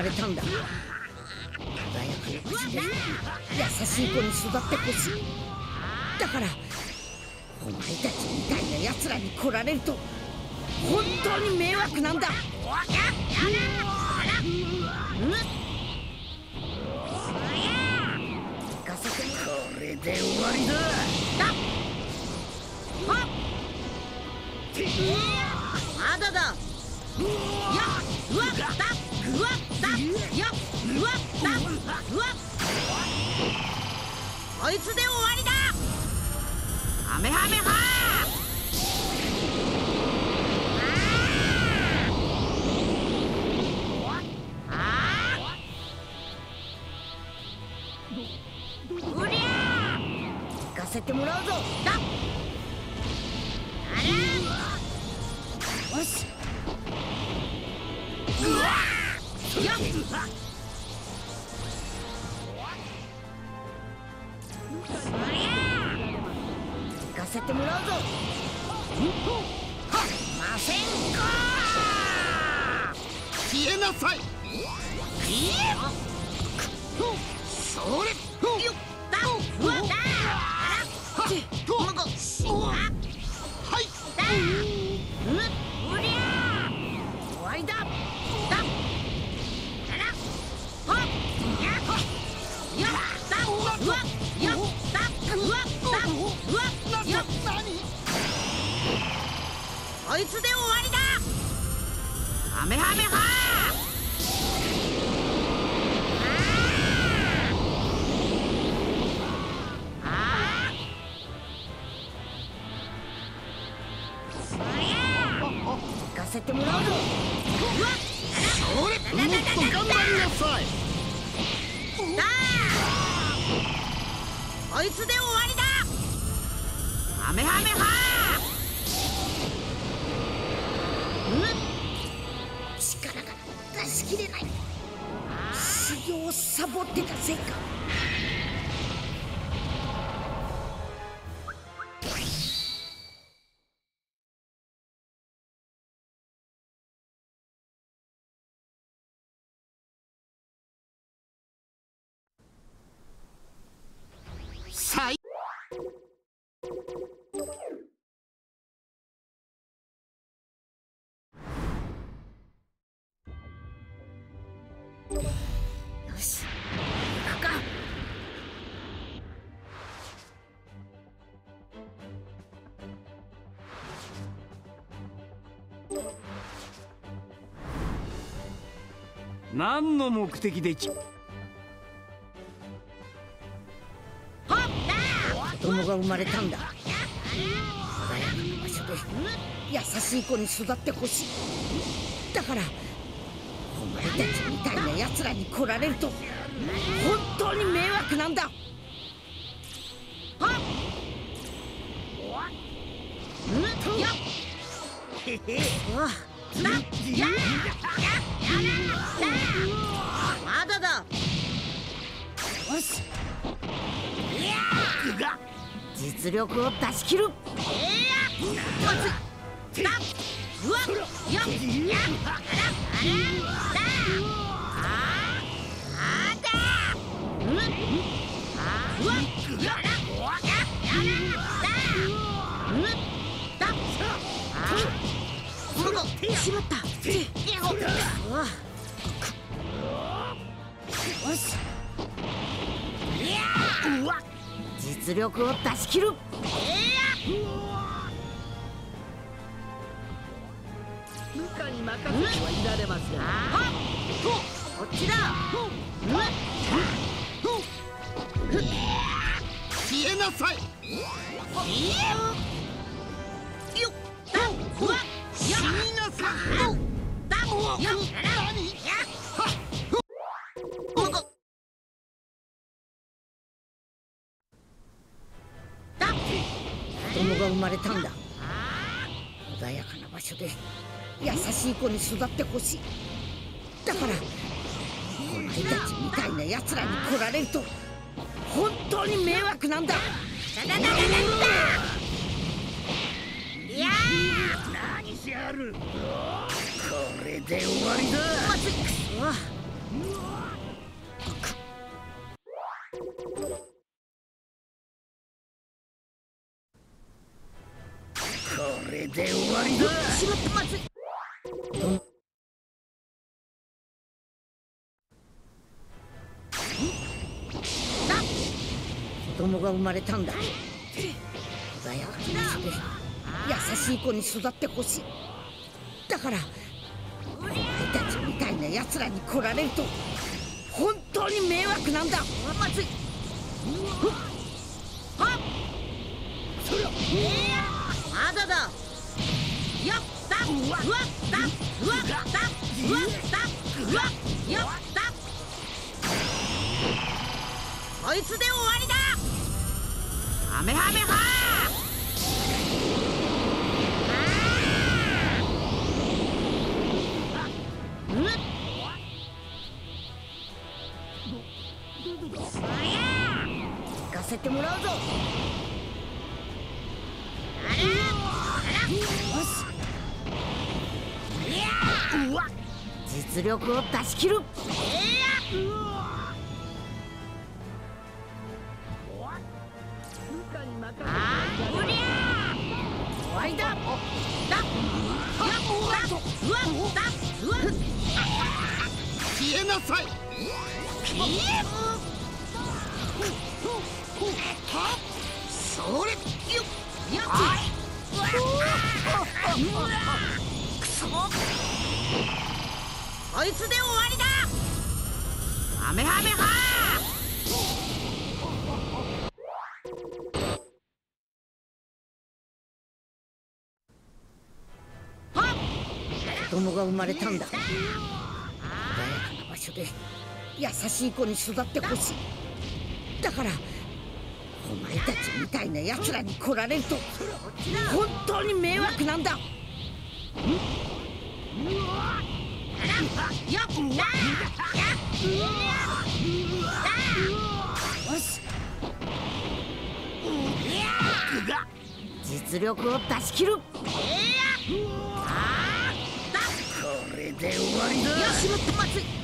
まれたんだ。穏やかな場所で優しい子に育ってほしい。だからお前たちみたいな奴らに来られると本当に迷惑なんだ。これで終わりだまだだやうこいつで終わりだハメハメハうりゃ行かせてもらうぞそれ。何の目的でちほっだ子供が生まれたんだ。穏やかな場所で優しい子に育ってほしい。だからお前たちみたいな奴らに来られると本当に迷惑なんだ。はっ。うん やっへへうわだややや。だまだだよし。実力を出し切るえやだうわややあらあらだああだうんあうわやらややらだうんだあうしまったうわよし。うわ実力を出し切る。部下に任せてはいられませんあこっちだ消えなさい。よ。っ。だうわ死になさい。だ。よっ生まれたんだ。穏やかな場所で優しい子に育ってほしい。だからお前たちみたいな奴らに来られると本当に迷惑なんだ。だだだだだだいや何しやる。これで終わりだ。まずいう供が生まれたんだ。穏やかな場所で優しい子に育ってほしい。だからお前たちみたいな奴らに来られると本当に迷惑なんだ。まずい。はっ。そりゃまだだやっ。たうわっ。たうわっ。たうわっ。たうわやっ。たこいつで終わりだハメハメハうん行かせてもらうぞあらあらよしいやうわ実力を出し切る消えなさい。それよっ。よっ。うわうわくそ。こいつで終わりだ。ハメハメハ。はっ。子供が生まれたんだ所で優しい子に育ってほしい。だからお前たちみたいな奴らに来られると本当に迷惑なんだ。よっやっよし実力を出し切るあこれで終わりだよしまったまず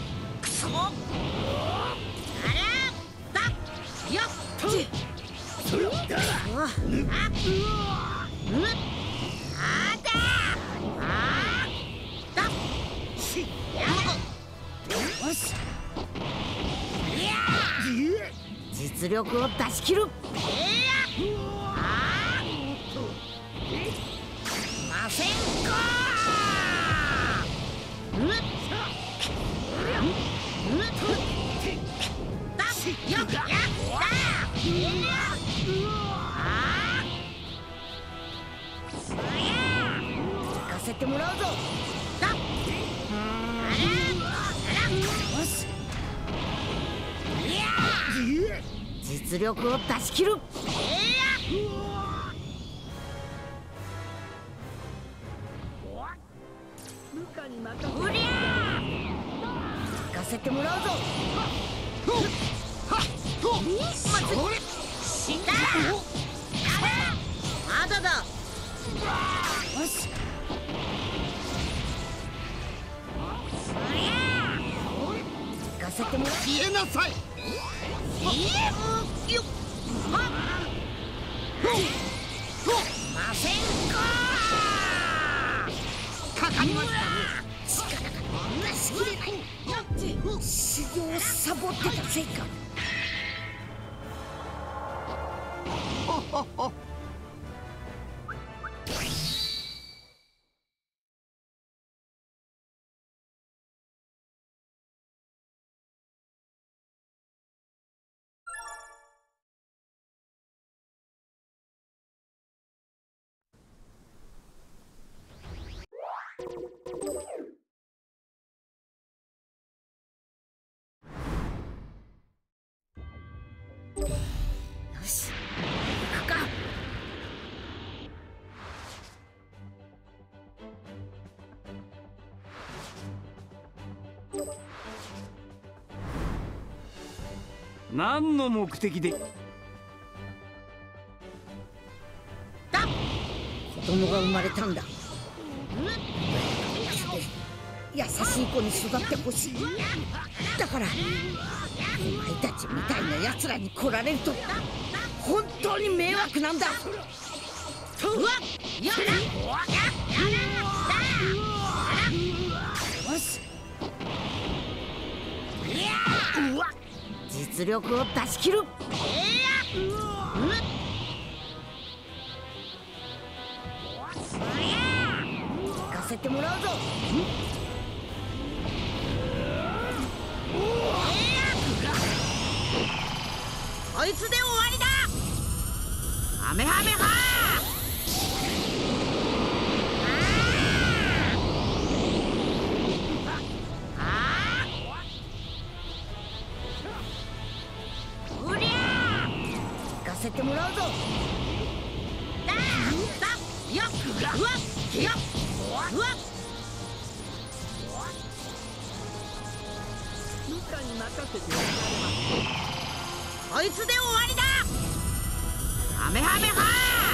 実力を出し切るいやあませんかよっ。やったいやあー。行かせてもらうぞだあらあらよしいや実力を出し切る任せてもらうぞまだだ。よし。そりゃ行かせてもらう。消えなさい。いよっ。はっ。ませんか。かかりまし力が出し切れない。修行をサボってたせいかほほほ何の目的で？だ！子供が生まれたんだ。優しい子に育ってほしい。だからお前たちみたいな奴らに来られると本当に迷惑なんだ。うわっ！やだよし！うわ実力を出し切る。えー、や行かせてもらうぞこいつで終わりだハメハメハ行かせてもらうぞ。だだよっうわっよっうわっ。部下に任せてられませんこいつで終わりだ。ハメハメハ終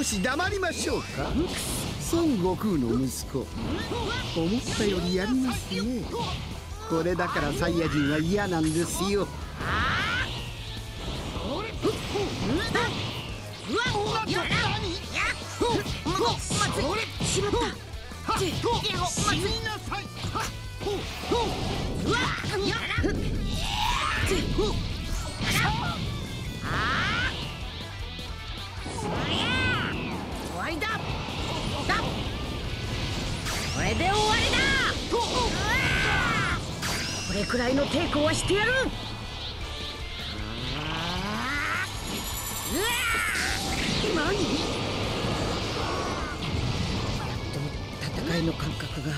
少し黙りましょうか。孫悟空の息子。思ったよりやりますね。これだからサイヤ人は嫌なんですよ。うわっ。やっやっもうまずいしまったちいやまずいなさいうわやらちあれで終わりだ！これくらいの抵抗はしてやる！何？やっと戦いの感覚が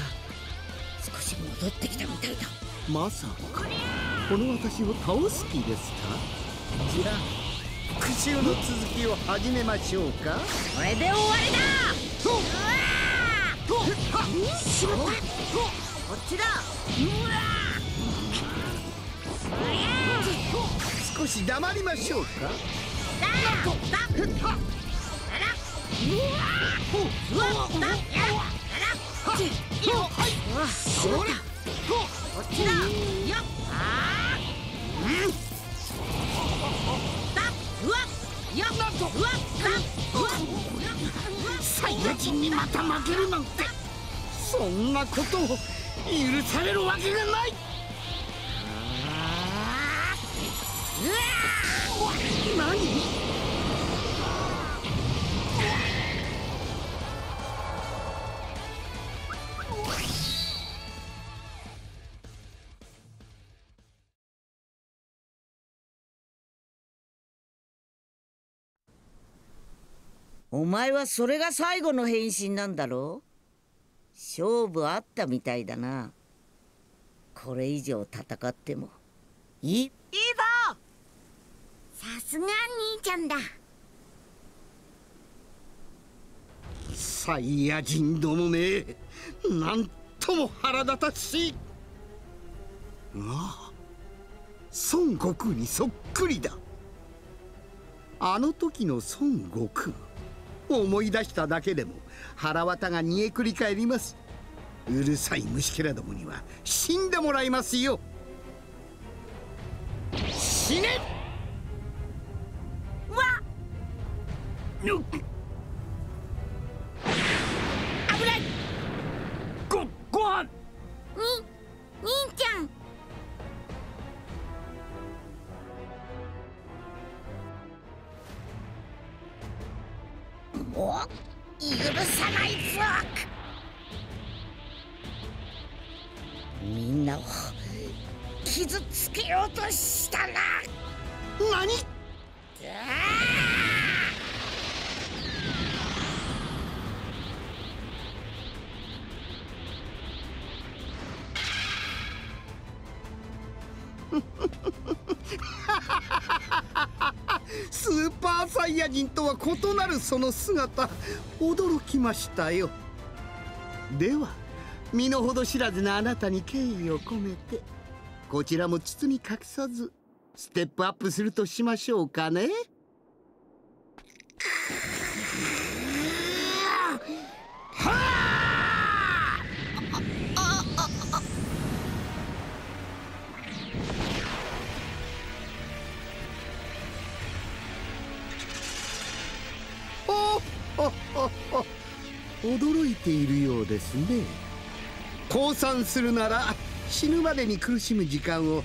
少し戻ってきたみたいだ。まさかこの私を倒す気ですか？じゃあ復讐の続きを始めましょうか？これで終わりだ！うわしまったこっちだ。うわ少し黙りましょうか。うわっサイヤ人にまた負けるなんて。そんなことを許されるわけがない。何？お前はそれが最後の変身なんだろ？う勝負あったみたいだな。これ以上戦っても。いいいいぞ！さすが兄ちゃんだ。サイヤ人どもめなんとも腹立たしい。ああ孫悟空にそっくりだ。あの時の孫悟空思い出しただけでも腹渡が煮えくり返ります。うるさい虫けらどもには死んでもらいますよ。死ね！わっ！スーパーサイヤ人とは異なるその姿。驚きましたよ。では身の程知らずなあなたに敬意を込めてこちらも包み隠さずステップアップするとしましょうかね。驚いているようですね。降参するなら死ぬまでに苦しむ時間を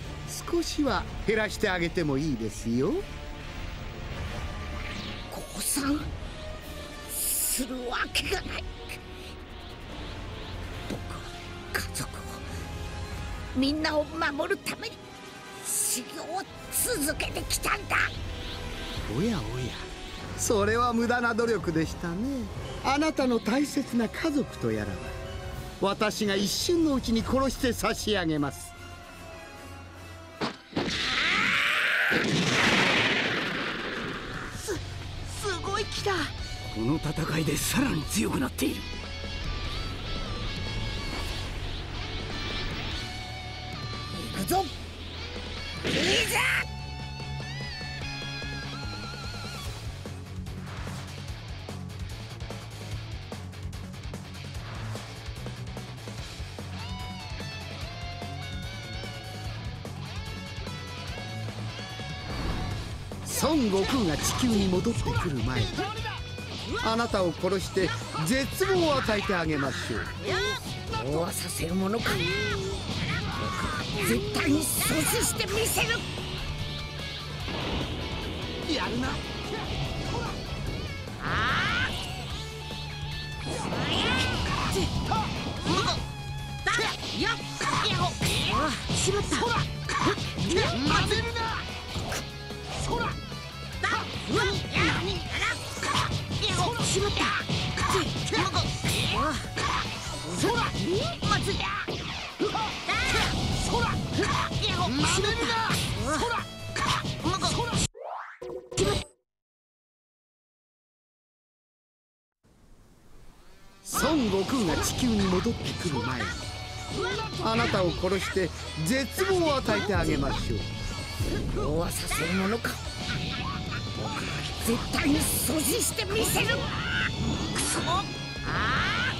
少しは減らしてあげてもいいですよ。降参するわけがない。僕は家族をみんなを守るために修行を続けてきたんだ。おやおやそれは無駄な努力でしたね。あなたの大切な家族とやらは私が一瞬のうちに殺して差し上げます。すごい木だ。この戦いでさらに強くなっている。行くぞ。いざ孫悟空が地球に戻ってくる前にあなたを殺して絶望を与えてあげましょう。そうはさせるものか。絶対に阻止してみせる。やるな殺して絶望を与えてあげましょう。そうはさせるものか。僕は絶対に阻止してみせる。くそああ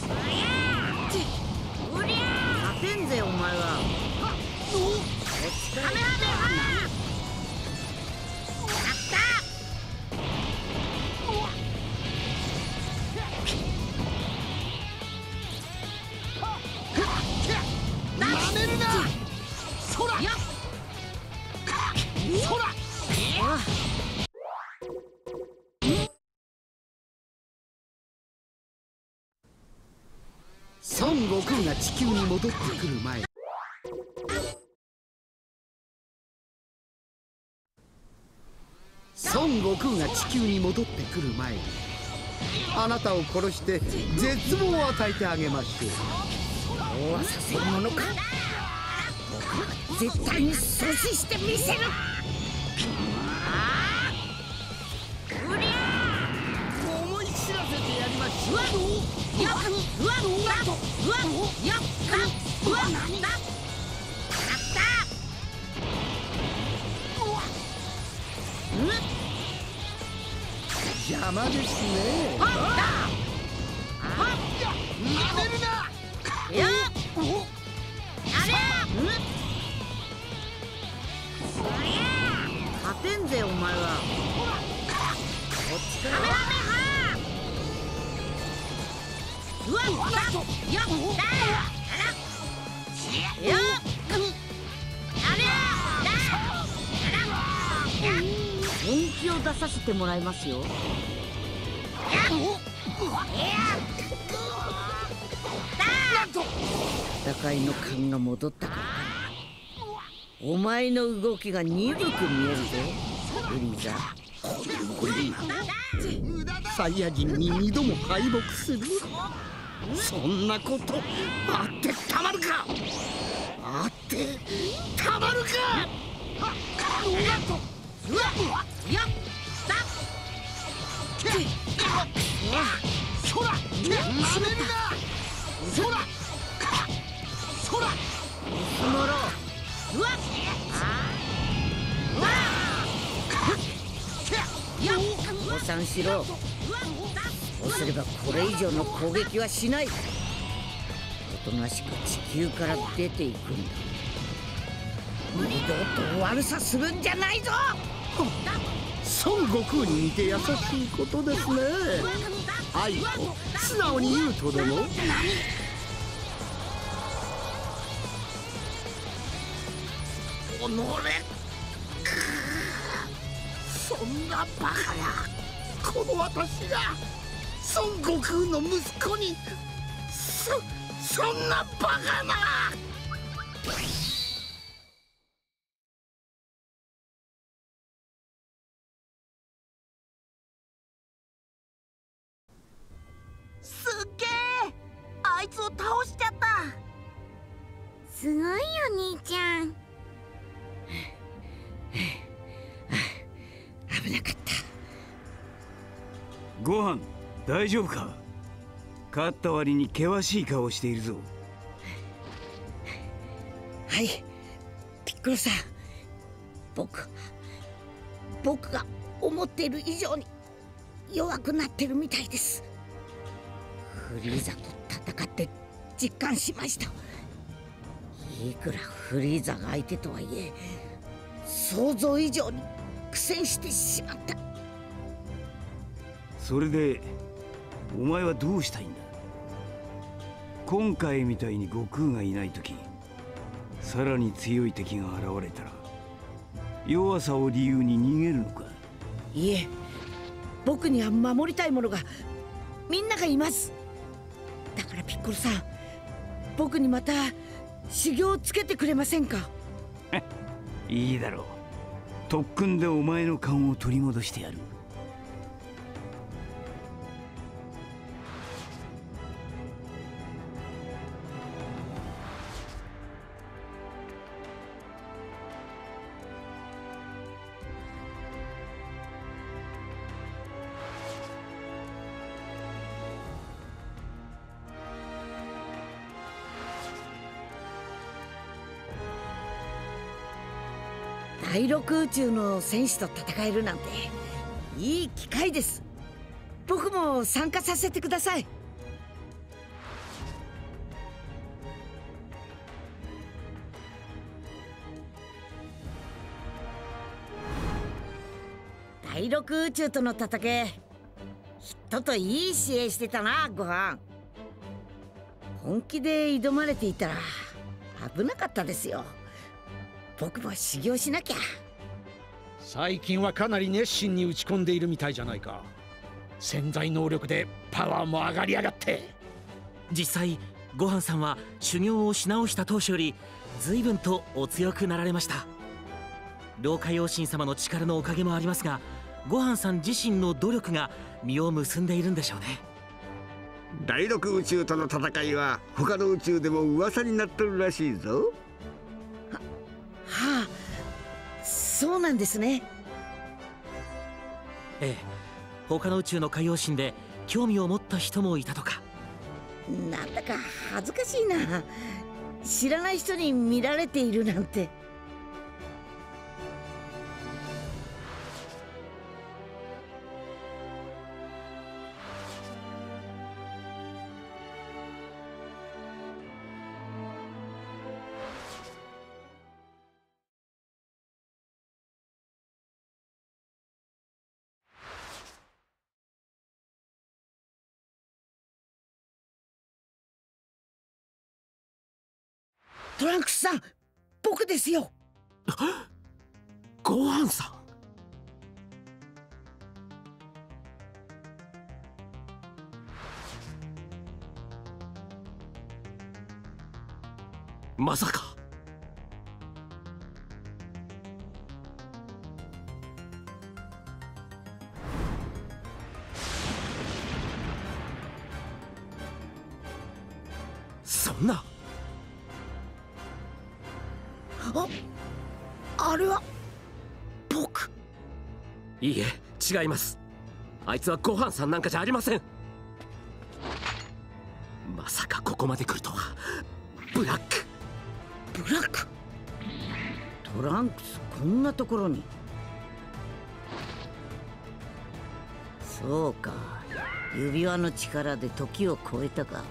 そりゃうりゃ勝てんぜお前は。カメハメが地球に戻ってくる前孫悟空が地球に戻ってくる前にあなたを殺して絶望を与えてあげましょう。そうはさせるものか？僕は絶対に阻止してみせる。勝てんぜお前はこっちから気を出させてもらいますよ戦いの勘が戻ったからお前の動きが鈍く見えるぞフリーザサイヤ人に二度も敗北するそんなことあってたまるか。あってたまるか。うわよっ。だそらなめるなそらそらそのろうわっうわよっ降参しろうすればこれ以上の攻撃はしない。おとなしく地球から出ていくんだ。二度と悪さするんじゃないぞ。孫悟空に似て優しいことですね。愛と素直に言うとでも？おのれそんなバカな。この私が孫悟空の息子にそそんなバカな。すっげえあいつを倒しちゃった。すごいよ兄ちゃん。危なかった。ご飯大丈夫か？勝った割に険しい顔しているぞ。はい。ピッコロさん。僕僕が思っている以上に弱くなってるみたいです。フリーザと戦って実感しました。いくらフリーザが相手とはいえ想像以上に苦戦してしまった。それでお前はどうしたいんだ？今回みたいに悟空がいない時さらに強い敵が現れたら弱さを理由に逃げるのか？いえ僕には守りたいものがみんながいます。だからピッコロさん僕にまた修行をつけてくれませんか？いいだろう。特訓でお前の勘を取り戻してやる第六宇宙の戦士と戦えるなんていい機会です。僕も参加させてください。第六宇宙との戦い人といい試合してたなご飯。本気で挑まれていたら危なかったですよ。僕も修行しなきゃ。最近はかなり熱心に打ち込んでいるみたいじゃないか。潜在能力でパワーも上がりやがって。実際ごはんさんは修行をし直した当初より随分とお強くなられました。老化養神様の力のおかげもありますがごはんさん自身の努力が実を結んでいるんでしょうね。第六宇宙との戦いは他の宇宙でも噂になってるらしいぞそうなんですね。ええ。他の宇宙の海洋神で興味を持った人もいたとか。なんだか恥ずかしいな。知らない人に見られているなんてトランクスさん僕ですよ。ご飯さん。まさか。違います。あいつはごはんさんなんかじゃありません。まさかここまで来るとは。ブラック。ブラック？トランクスこんなところに。そうか。指輪の力で時を超えたか。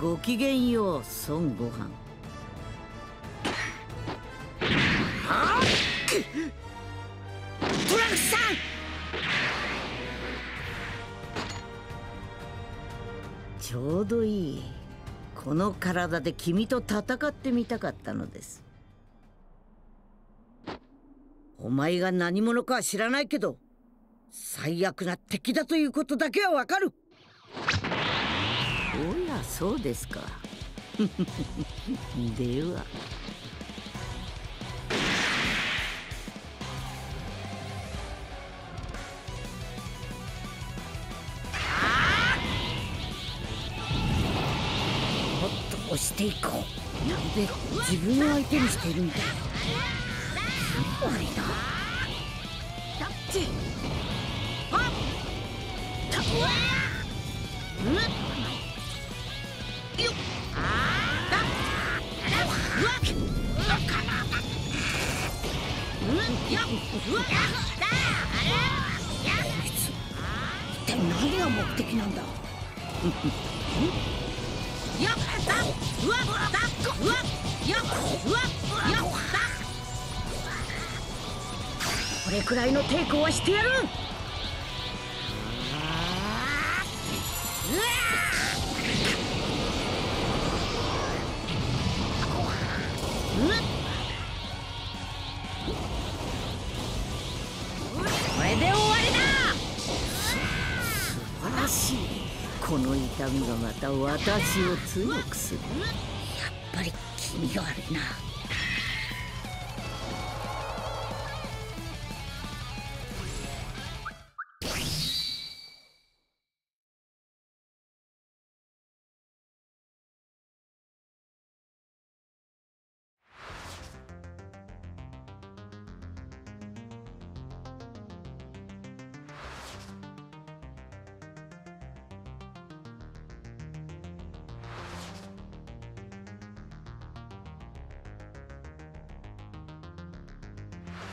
ごきげんよう孫悟飯。トランクスさん。ちょうどいい。この体で君と戦ってみたかったのです。お前が何者かは知らないけど最悪な敵だということだけはわかる。おやそうですか。では。していこう。まるで自分を相手にしているみたいだ。悪いな一体何が目的なんだこれくらいの抵抗はしてやる。痛みがまた私を強くする。やっぱり気味が悪いな。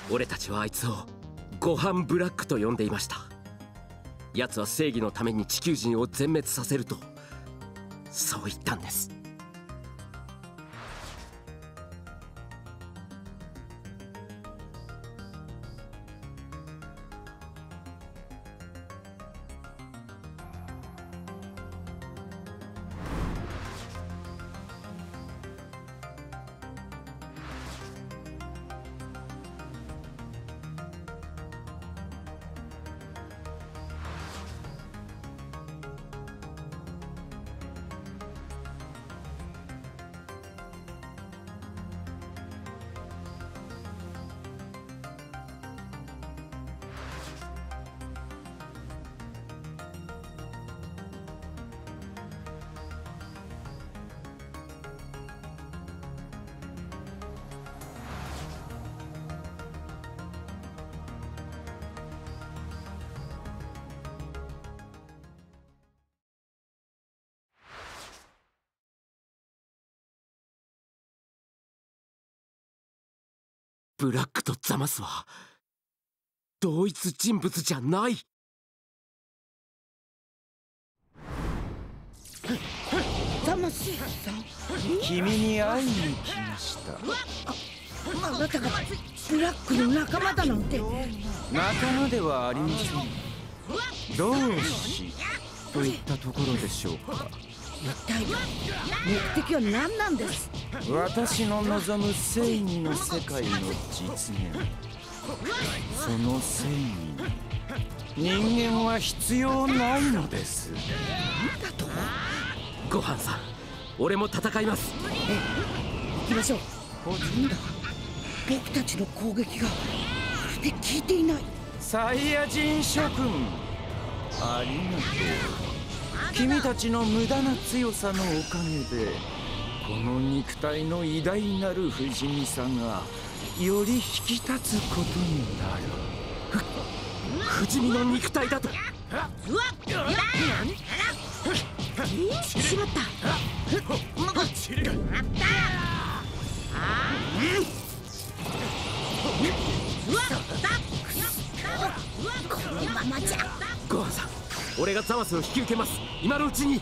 俺たちはあいつをご飯ブラックと呼んでいました。奴は正義のために地球人を全滅させるとそう言ったんです。クとザマスは同一人物じゃない。ザマスさん君に会いに来ました。あなたがブラックの仲間だなんて。仲間ではありません。同志といったところでしょうか一体目的は何なんです？私の望む正義の世界の実現。その正義。に人間は必要ないのです。ご飯さん俺も戦います。行きましょう。なんだ僕たちの攻撃がまるで効いていない。サイヤ人諸君。ありがとう君たちの無駄な強さのおかげでこの肉体の偉大なる不死身さがより引き立つことになる。不死身の肉体だと。うわっやしまったうわっこのままじゃご飯さん俺がザマスを引き受けます。今のうちに。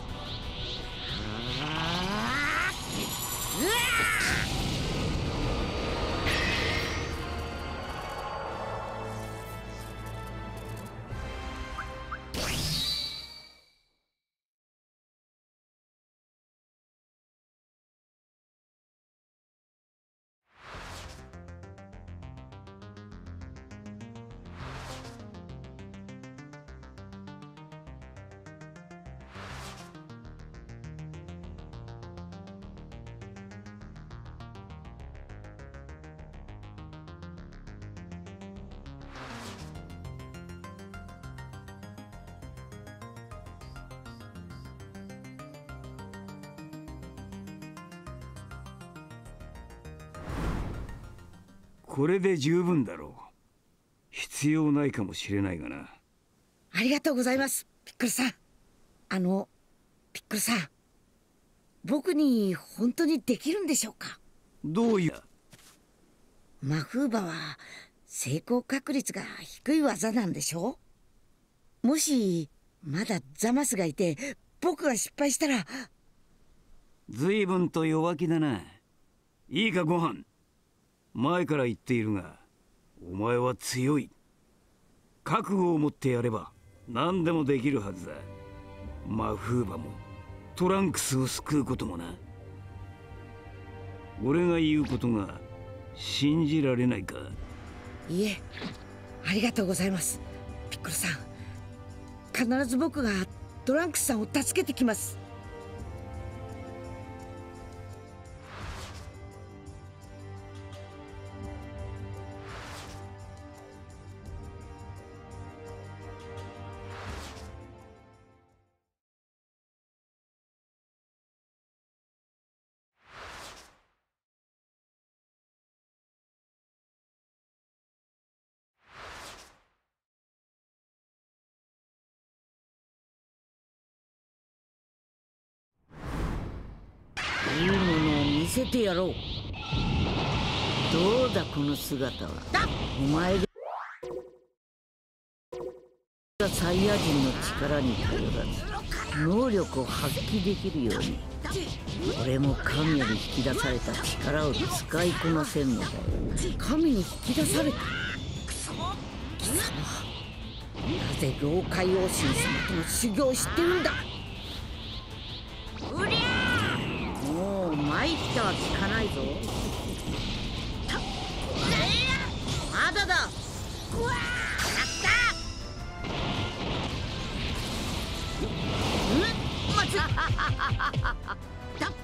これで十分だろう。必要ないかもしれないがな。ありがとうございますピックルさん。あのピックルさん。僕に本当にできるんでしょうか？どういう？マフーバは成功確率が低い技なんでしょもしまだザマスがいて僕が失敗したら。随分と弱気だな。いいかご飯前から言っているがお前は強い。覚悟を持ってやれば何でもできるはずだ。マフーバもトランクスを救うこともな。俺が言うことが信じられないか。いえありがとうございます。ピッコロさん。必ず僕がトランクスさんを助けてきます。せてやろう。どうだこの姿は？お前がサイヤ人の力に頼らず能力を発揮できるように俺も神より引き出された力を使いこなせんのだよ。神に引き出された？貴様。なぜ老海王神様との修行を知ってるんだ？うりゃもう参ったは聞かないぞ。まだだ。うわうん待つやっ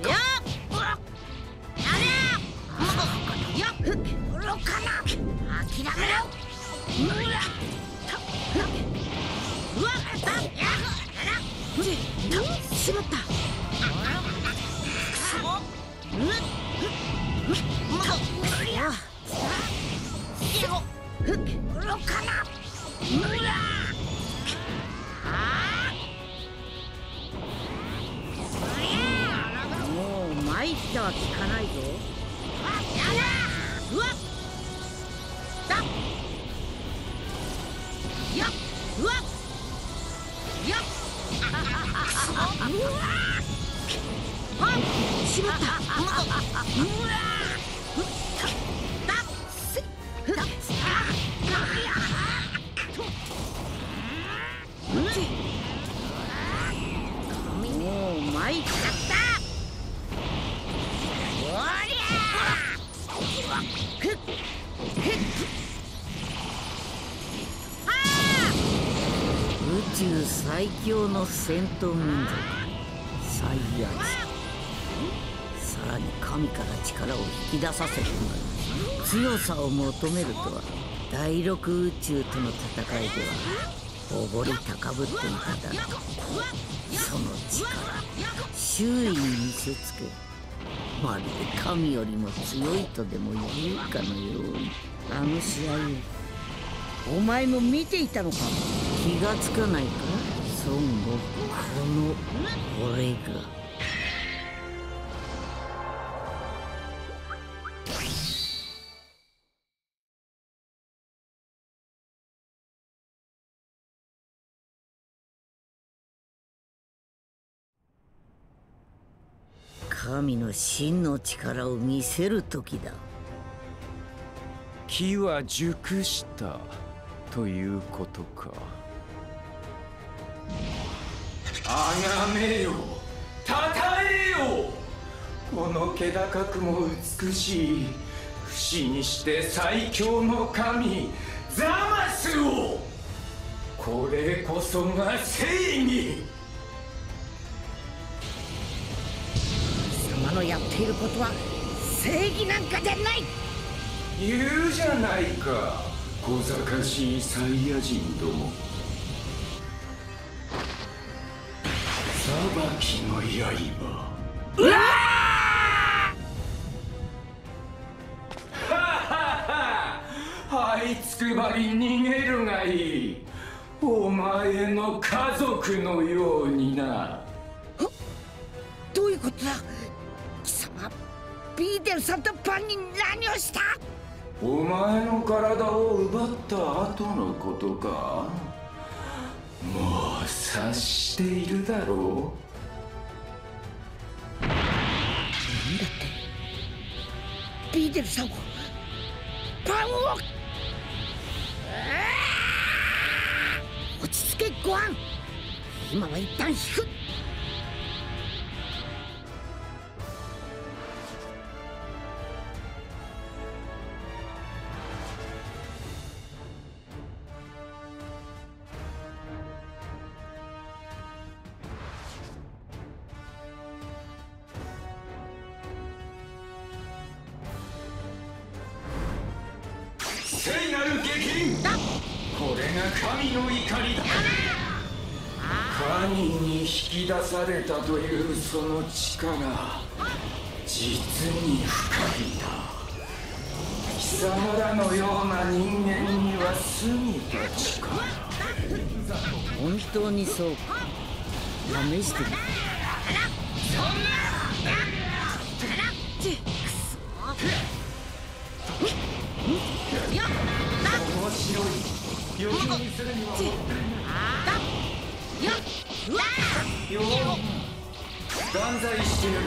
やれやっろかな諦めろうわうわっしまったもしまった宇宙最強の戦闘民族サイヤ人神から力を引き出させてもらう強さを求めるとは第六宇宙との戦いではおごり高ぶってい。ただろうその力周囲に見せつけまるで神よりも強いとでも言うかのようにあの試合を。お前も見ていたのか？気がつかないか？孫悟この俺が。神の真の力を見せる時だ。木は熟したということか。あがめよ。たたえよ。この気高くも美しい不死にして最強の神ザマスを。これこそが正義様のやっていることは正義なんかじゃない。言うじゃないか。小賢しいサイヤ人ども。裁きの刃。うわ はいつくばり逃げるがいい。お前の家族のようにな。どういうことだ？ビーデルさんとパンに何をした？お前の体を奪った後のことか？もう察しているだろう？なんだって？ビーデルさんをパンを？落ち着けご飯。今は一旦引く神に引き出されたというその力実に深いな。貴様らのような人間には過ぎた力。本当にそうか。試してみ面白い。予習にするにはよ断罪してやる。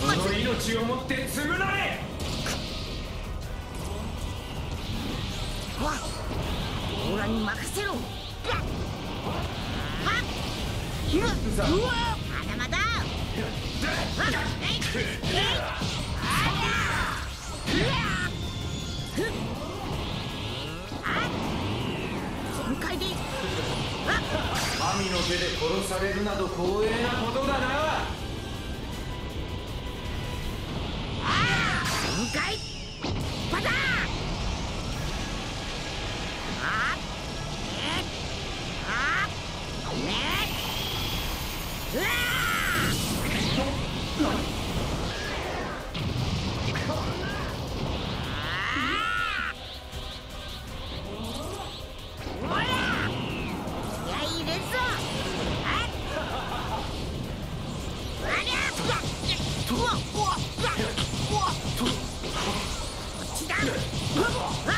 その命をもって償え。オーラに任せろ。うわまだまだ。全開で神の手で殺されるなど光栄なことだな。ああ Huh?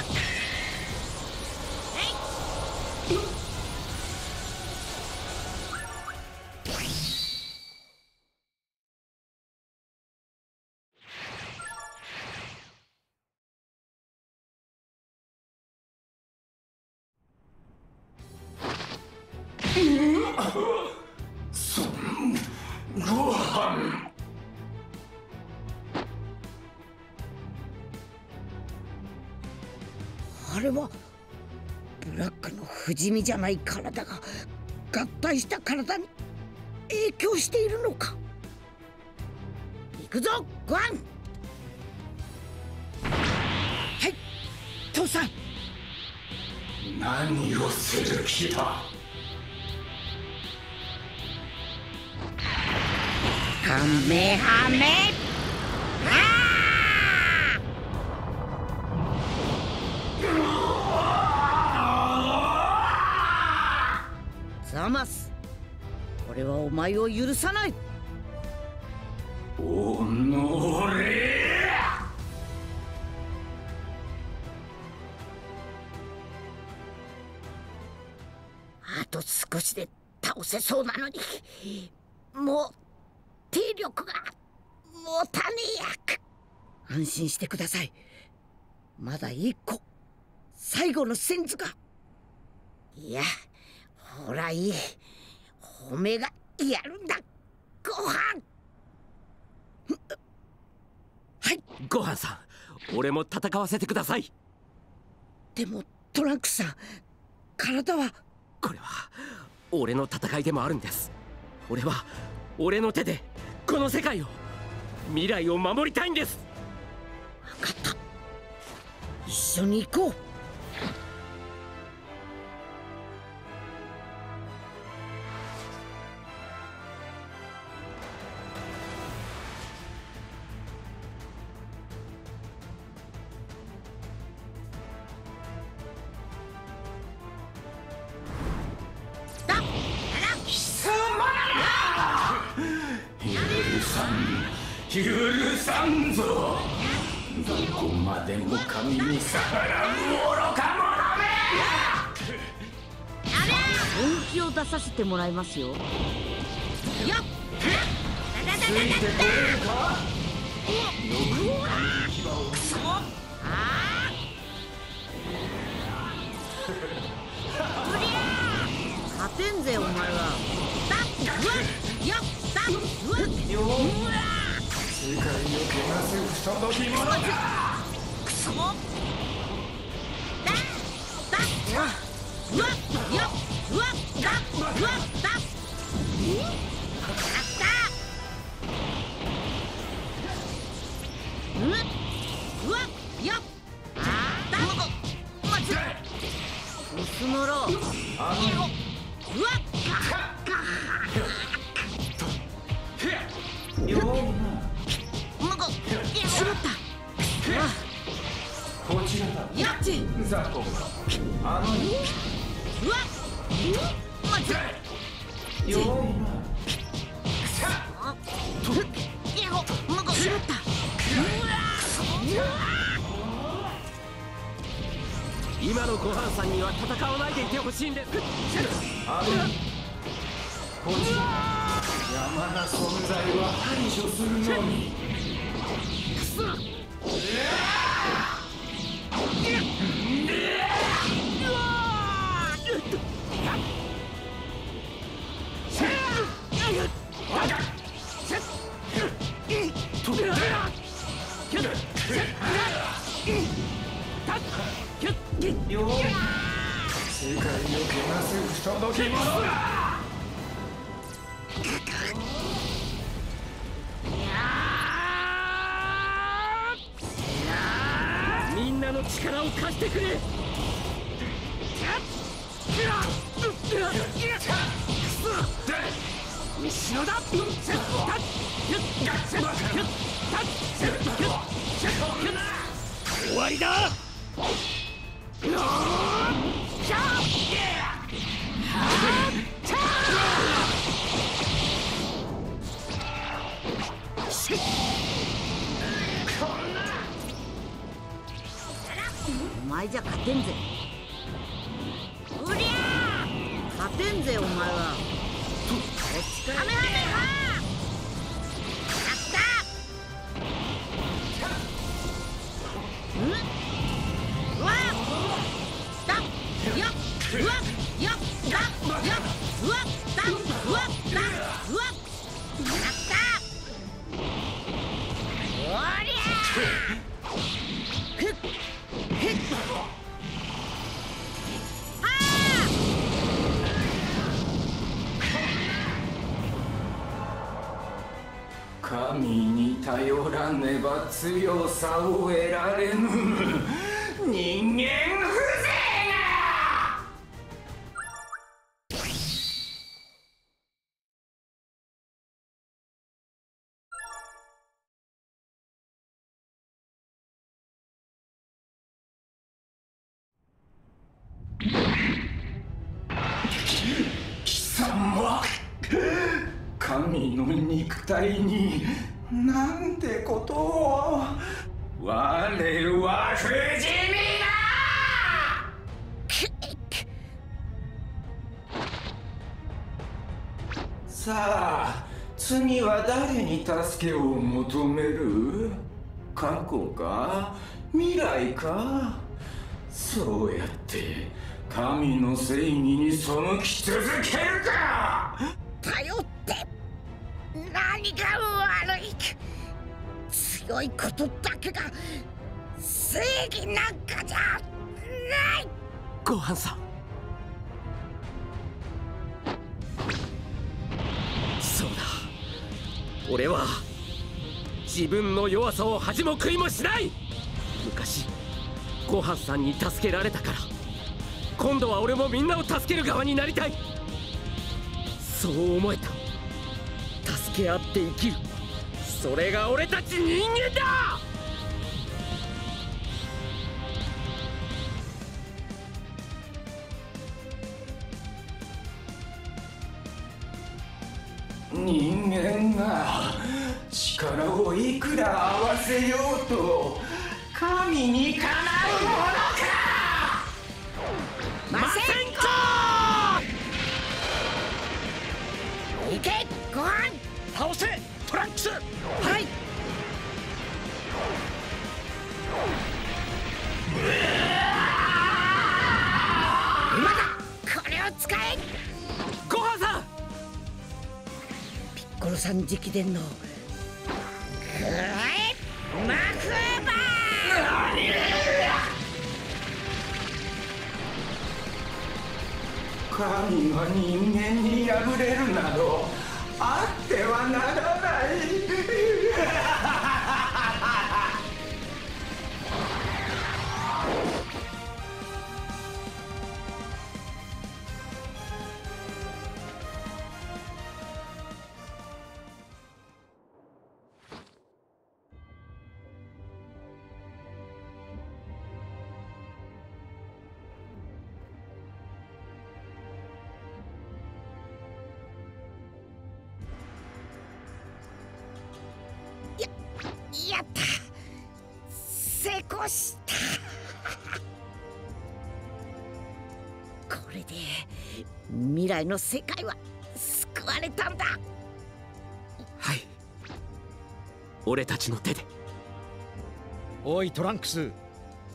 不死身じゃない体が合体した体に影響しているのか。行くぞご飯はい父さん。何をする気だ。カメハメザマス俺はお前を許さない。おのれ。あと少しで倒せそうなのにもう体力が持たねえや。安心してください。まだ一個最後の先頭が。いやいい。褒めがやるんだ。ご飯。はいごはんさん。俺も戦わせてください。でもトランクさん体は。これは俺の戦いでもあるんです。俺は俺の手でこの世界を未来を守りたいんです。分かった。一緒に行こう出させてもらいますよ。よっ。ついてくれるかうわっよっ。ダッまず薄のろ。うう前ねば強さを得られぬ。誰に助けを求める？過去か？未来か？そうやって神の正義に背き続けるか！頼って何が悪い強いことだけが正義なんかじゃない。ごはんさん俺は自分の弱さを恥も悔いもしない。昔ごはんさんに助けられたから。今度は俺もみんなを助ける側になりたい。そう思えた。助け合って生きる。それが俺たち人間だ！人間が力をいくら合わせようと神にかなうものか。ませんか。行け。ご飯。倒せ。トランクス。ピッコロさん直伝のグエマクーバ神が人間に敗れるなどあってはならないの世界は救われたんだ。はい。俺たちの手で。おいトランクス。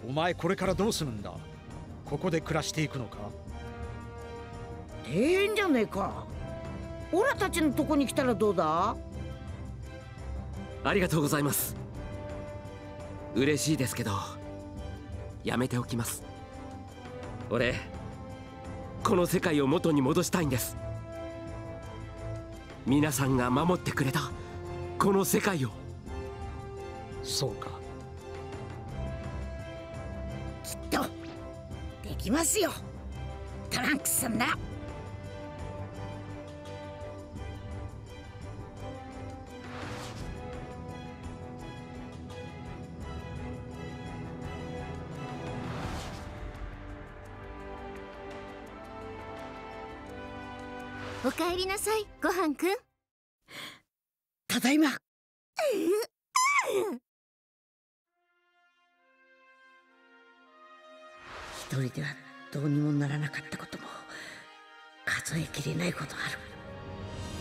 お前これからどうするんだ？ここで暮らしていくのか？大変じゃねえか。オラたちのとこに来たらどうだ？ありがとうございます。嬉しいですけどやめておきます。俺この世界を元に戻したいんです。皆さんが守ってくれたこの世界を。そうか。きっとできますよ。トランクスさんならおかえりなさいごはんくん。ただいま。一人ではどうにもならなかったことも数えきれないことある。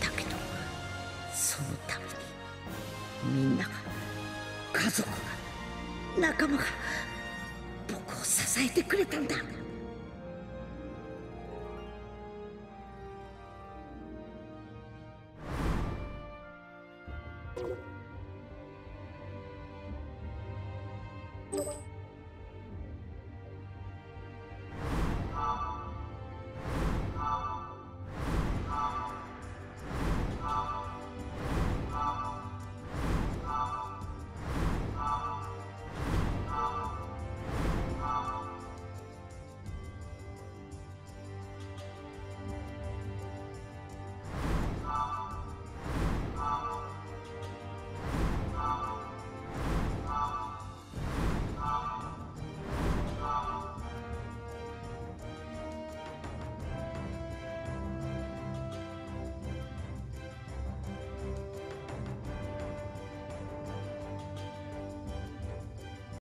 だけどそのためにみんなが家族が仲間が僕を支えてくれたんだ